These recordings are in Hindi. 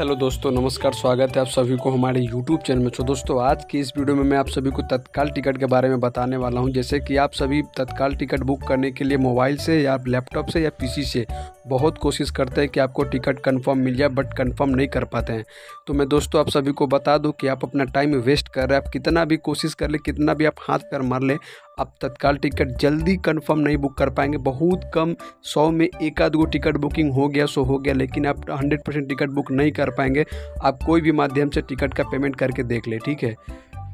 हेलो दोस्तों, नमस्कार, स्वागत है आप सभी को हमारे यूट्यूब चैनल में। तो दोस्तों, आज की इस वीडियो में मैं आप सभी को तत्काल टिकट के बारे में बताने वाला हूँ। जैसे कि आप सभी तत्काल टिकट बुक करने के लिए मोबाइल से या लैपटॉप से या पीसी से बहुत कोशिश करते हैं कि आपको टिकट कंफर्म मिल जाए, बट कंफर्म नहीं कर पाते हैं। तो मैं दोस्तों, आप सभी को बता दूँ कि आप अपना टाइम वेस्ट कर रहे हैं। आप कितना भी कोशिश कर ले, कितना भी आप हाथ पैर मार लें आप तत्काल टिकट जल्दी कंफर्म नहीं बुक कर पाएँगे। बहुत कम सौ में एक आध गो टिकट बुकिंग हो गया, सो हो गया, लेकिन आप हंड्रेड परसेंट टिकट बुक नहीं कर पाएँगे। आप कोई भी माध्यम से टिकट का पेमेंट करके देख ले, ठीक है?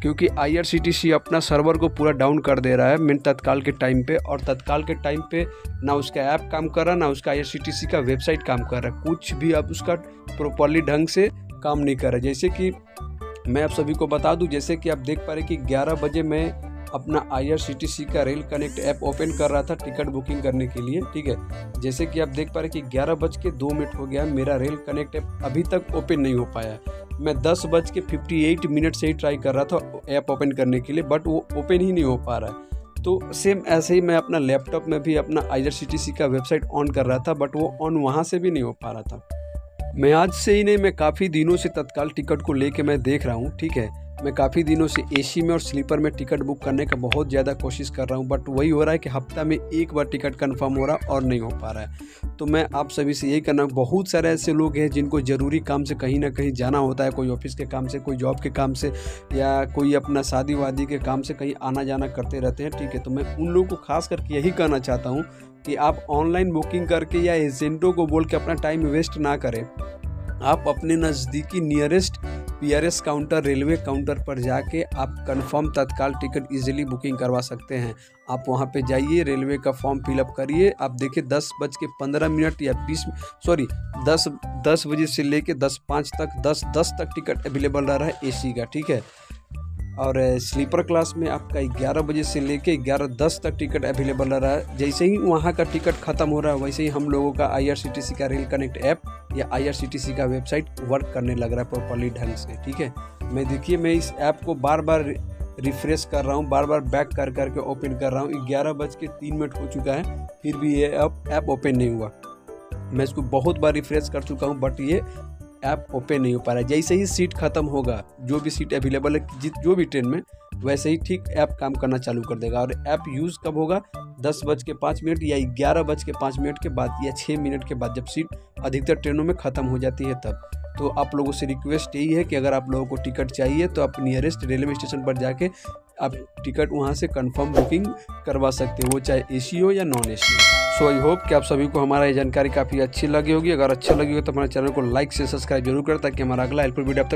क्योंकि आईआरसीटीसी अपना सर्वर को पूरा डाउन कर दे रहा है मिन तत्काल के टाइम पे, और तत्काल के टाइम पे ना उसका ऐप काम कर रहा, ना उसका आईआरसीटीसी का वेबसाइट काम कर रहा है। कुछ भी अब उसका प्रॉपरली ढंग से काम नहीं कर रहा। जैसे कि मैं आप सभी को बता दूँ, जैसे कि आप देख पा रहे कि 11 बजे मैं अपना आई का रेल कनेक्ट ऐप ओपन कर रहा था टिकट बुकिंग करने के लिए, ठीक है? जैसे कि आप देख पा रहे कि ग्यारह बज के दो मिनट हो गया, मेरा रेल कनेक्ट ऐप अभी तक ओपन नहीं हो पाया। मैं दस बज के फिफ्टी एट मिनट से ही ट्राई कर रहा था ऐप ओपन करने के लिए, बट वो ओपन ही नहीं हो पा रहा है। तो सेम ऐसे ही मैं अपना लैपटॉप में भी अपना IRCTC का वेबसाइट ऑन कर रहा था, बट वो ऑन वहाँ से भी नहीं हो पा रहा था। मैं आज से ही नहीं, मैं काफ़ी दिनों से तत्काल टिकट को लेके मैं देख रहा हूँ, ठीक है? मैं काफ़ी दिनों से एसी में और स्लीपर में टिकट बुक करने का बहुत ज़्यादा कोशिश कर रहा हूँ बट वही हो रहा है कि हफ़्ता में एक बार टिकट कंफर्म हो रहा और नहीं हो पा रहा है। तो मैं आप सभी से यही करना, बहुत सारे ऐसे लोग हैं जिनको ज़रूरी काम से कहीं ना कहीं जाना होता है, कोई ऑफ़िस के काम से, कोई जॉब के काम से, या कोई अपना शादी वादी के काम से कहीं आना जाना करते रहते हैं, ठीक है? तो मैं उन लोगों को खास करके यही कहना चाहता हूँ कि आप ऑनलाइन बुकिंग करके या एजेंटों को बोल के अपना टाइम वेस्ट ना करें। आप अपने नज़दीकी nearest PRS counter, railway counter पर जाके आप कंफर्म तत्काल टिकट इजीली बुकिंग करवा सकते हैं। आप वहाँ पे जाइए, रेलवे का फॉर्म फिलअप करिए। आप देखिए दस बज के पंद्रह मिनट या बीस सॉरी दस दस बजे से लेके दस पाँच तक, दस दस तक टिकट अवेलेबल रह रहा है एसी का, ठीक है? और स्लीपर क्लास में आपका ग्यारह बजे से लेके ग्यारह दस तक टिकट अवेलेबल रह रहा है। जैसे ही वहाँ का टिकट ख़त्म हो रहा है, वैसे ही हम लोगों का आईआरसीटीसी का रेल कनेक्ट ऐप या आईआरसीटीसी का वेबसाइट वर्क करने लग रहा है प्रॉपरली ढंग से, ठीक है? मैं, देखिए, मैं इस ऐप को बार बार रिफ्रेश कर रहा हूँ बार बार बैक कर करके ओपन कर रहा हूँ। ग्यारह बज के तीन मिनट हो चुका है, फिर भी ये ऐप ओपन नहीं हुआ। मैं इसको बहुत बार रिफ्रेश कर चुका हूँ बट ये ऐप ओपन नहीं हो पा रहा है। जैसे ही सीट खत्म होगा, जो भी सीट अवेलेबल है, जित, जो भी ट्रेन में, वैसे ही ठीक ऐप काम करना चालू कर देगा। और ऐप यूज़ कब होगा? दस बज के पाँच मिनट या ग्यारह बज के पाँच मिनट के बाद या छः मिनट के बाद जब सीट अधिकतर ट्रेनों में ख़त्म हो जाती है तब। तो आप लोगों से रिक्वेस्ट यही है कि अगर आप लोगों को टिकट चाहिए तो आप नियरेस्ट रेलवे स्टेशन पर जाके आप टिकट वहाँ से कंफर्म बुकिंग करवा सकते हो, चाहे एसी हो या नॉन एसी हो सो आई होप कि आप सभी को हमारा ये जानकारी काफ़ी अच्छी लगी होगी। अगर अच्छी लगी हो तो हमारे चैनल को लाइक से सब्सक्राइब ज़रूर करें ताकि हमारा अगला हेल्पफुल वीडियो तक